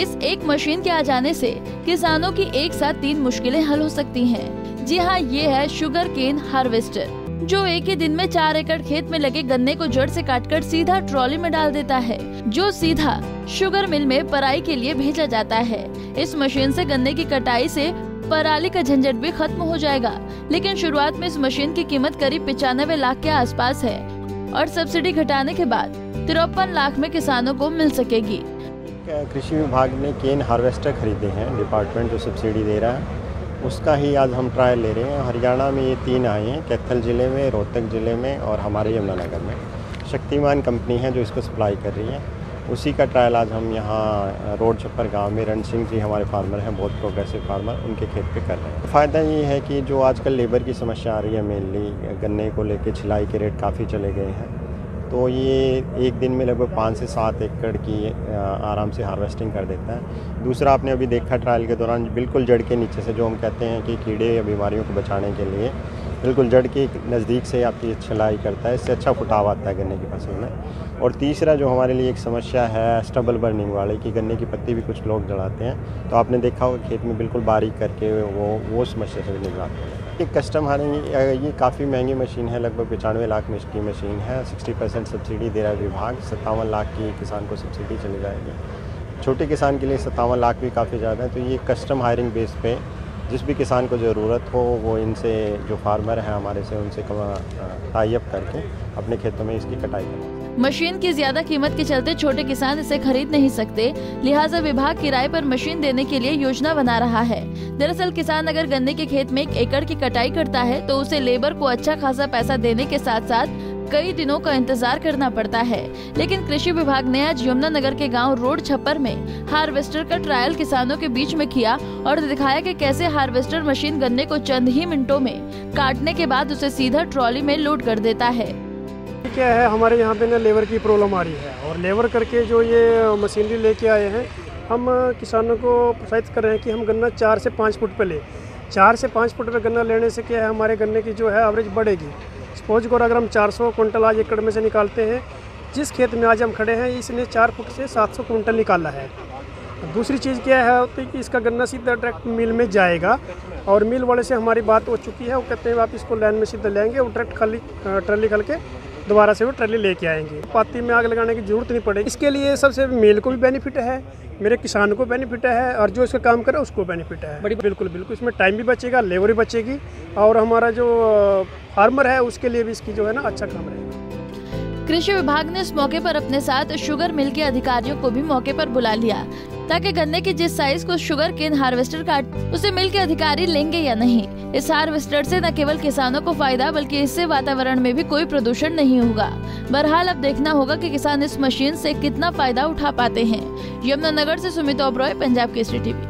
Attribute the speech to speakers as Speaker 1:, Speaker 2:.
Speaker 1: इस एक मशीन के आ जाने से किसानों की एक साथ तीन मुश्किलें हल हो सकती हैं। जी हाँ ये है शुगर केन हार्वेस्टर जो एक ही दिन में चार एकड़ खेत में लगे गन्ने को जड़ से काटकर सीधा ट्रॉली में डाल देता है, जो सीधा शुगर मिल में पराई के लिए भेजा जाता है इस मशीन से गन्ने की कटाई से पराली का झंझट भी खत्म हो जाएगा, लेकिन शुरुआत में इस मशीन की कीमत करीब पिचानवे लाख के आसपास है, और सब्सिडी घटाने के बाद तिरपन लाख में किसानों को मिल सकेगी
Speaker 2: कृषि विभाग ने केन हार्वेस्टर खरीदे हैं, डिपार्टमेंट जो सब्सिडी दे रहा है, उसका ही आज हम ट्रायल ले रहे हैं। हरियाणा में ये तीन आए हैं, कैथल ज़िले में, रोहतक ज़िले में और हमारे यमुनानगर में। शक्तिमान कंपनी है जो इसको सप्लाई कर रही है। उसी का ट्रायल आज हम यहाँ रोड छप्पर गाँव में रण सिंह जी हमारे फार्मर हैं, बहुत प्रोग्रेसिव फार्मर उनके खेत पे कर रहे हैं। फ़ायदा ये है कि जो आजकल लेबर की समस्या आ रही है मेनली गन्ने को लेके, छिलाई के रेट काफ़ी चले गए हैं। तो ये एक दिन में लगभग पाँच से सात एकड़ की आराम से हार्वेस्टिंग कर देता है। दूसरा आपने अभी देखा ट्रायल के दौरान, बिल्कुल जड़ के नीचे से जो हम कहते हैं कि कीड़े या बीमारियों को बचाने के लिए, बिल्कुल जड़ के नज़दीक से आपकी छलाई करता है, इससे अच्छा फुटाव आता है गन्ने की फ़सल में। और तीसरा जो हमारे लिए एक समस्या है, स्टबल बर्निंग वाले, कि गन्ने की पत्ती भी कुछ लोग जलाते हैं। तो आपने देखा होगा, खेत में बिल्कुल बारीक करके वो वो समस्या से भी निकलाते हैं। एक कस्टम हारिंग, ये काफ़ी महँगी मशीन है, लगभग पचानवे लाख में की मशीन है सिक्सटी परसेंट सब्सिडी दे रहा है विभाग, सत्तावन लाख की किसान को सब्सिडी चली जाएगी। छोटे किसान के लिए सत्तावन लाख भी काफ़ी ज़्यादा है तो ये कस्टम हायरिंग बेस पे जिस भी किसान को ज़रूरत हो, वो इनसे, जो फार्मर हैं हमारे से, उनसे टाई अप करके अपने खेतों में इसकी कटाई करें।
Speaker 1: मशीन की ज़्यादा कीमत के चलते छोटे किसान इसे खरीद नहीं सकते। लिहाजा विभाग किराए पर मशीन देने के लिए योजना बना रहा है। दरअसल किसान अगर गन्ने के खेत में एक एकड़ की कटाई करता है तो उसे लेबर को अच्छा खासा पैसा देने के साथ साथ कई दिनों का इंतज़ार करना पड़ता है। लेकिन कृषि विभाग ने आज यमुनानगर के गाँव रोड छप्पर में हार्वेस्टर का ट्रायल किसानों के बीच में किया और दिखाया कि कैसे हार्वेस्टर मशीन गन्ने को चंद ही मिनटों में काटने के बाद उसे सीधा ट्रॉली में लोड कर देता है।
Speaker 3: क्या है, हमारे यहाँ पे ना लेबर की प्रॉब्लम आ रही है और लेबर करके जो ये मशीनरी लेके आए हैं, हम किसानों को प्रोत्साहित कर रहे हैं कि हम गन्ना चार से पाँच फुट पे ले। चार से पाँच फुट पे गन्ना लेने से क्या है, हमारे गन्ने की जो है एवरेज बढ़ेगी। सपोज़ को अगर हम 400 कुंटल आज एकड़ में से निकालते हैं, जिस खेत में आज हम खड़े हैं, इसने चार फुट से 700 कुंटल निकाला है। दूसरी चीज़ क्या है, होती कि इसका गन्ना सीधा डायरेक्ट मिल में जाएगा और मिल वाले से हमारी बात हो चुकी है, वो कहते हैं, आप इसको लाइन में सीधा लेंगे, वो डायरेक्ट खाली ट्रली खल के दोबारा से वो ट्रली लेके आएँगे। पाती में आग लगाने की ज़रूरत नहीं पड़ेगी। इसके लिए सबसे मेल को भी बेनिफिट है मेरे किसान को बेनिफिट है और जो इसका काम करे उसको बेनिफिट है। बड़ी बिल्कुल बिल्कुल इसमें टाइम भी बचेगा लेबर भी बचेगी और हमारा जो फार्मर है उसके लिए भी इसकी जो है ना अच्छा काम रहेगा।
Speaker 1: कृषि विभाग ने इस मौके पर अपने साथ शुगर मिल के अधिकारियों को भी मौके पर बुला लिया। ताकि गन्ने की जिस साइज़ को शुगर केन हार्वेस्टर काट उसे मिल के अधिकारी लेंगे या नहीं? इस हार्वेस्टर से न केवल किसानों को फ़ायदा, बल्कि इससे वातावरण में भी कोई प्रदूषण नहीं होगा। बहरहाल, अब देखना होगा कि किसान इस मशीन से कितना फ़ायदा उठा पाते हैं। यमुनानगर से सुमित ओब्रॉय, पंजाब केसरी टीवी।